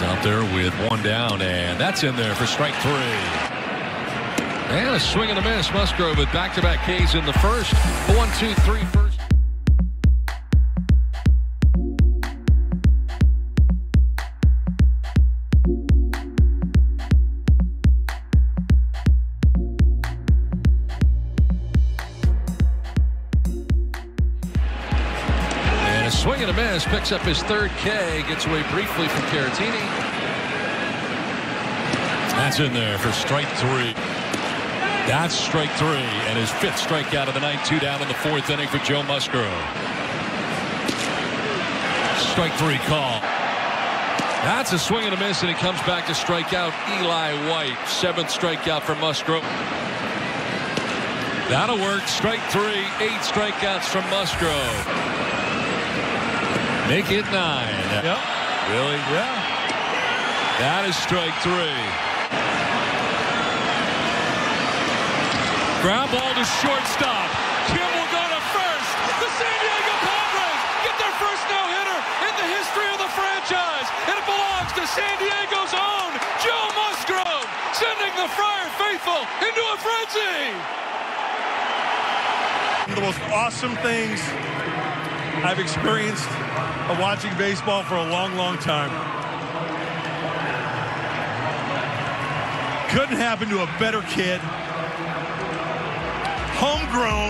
Out there with one down, and that's in there for strike three. And a swing and a miss. Musgrove with back-to-back Ks in the first. One, two, three, first. A swing and a miss. Picks up his third K. Gets away briefly from Caratini. That's in there for strike three. That's strike three and his fifth strikeout of the night. Two down in the fourth inning for Joe Musgrove. Strike three call. That's a swing and a miss, and he comes back to strike out Eli White. Seventh strikeout for Musgrove. That'll work. Strike three. Eight strikeouts from Musgrove. Make it nine. Yep. Really? Yeah. That is strike three. Ground ball to shortstop. Kim will go to first. The San Diego Padres get their first no-hitter in the history of the franchise. And it belongs to San Diego's own Joe Musgrove, sending the Friar faithful into a frenzy. One of the most awesome things I've experienced watching baseball for a long, long time. Couldn't happen to a better kid. Homegrown.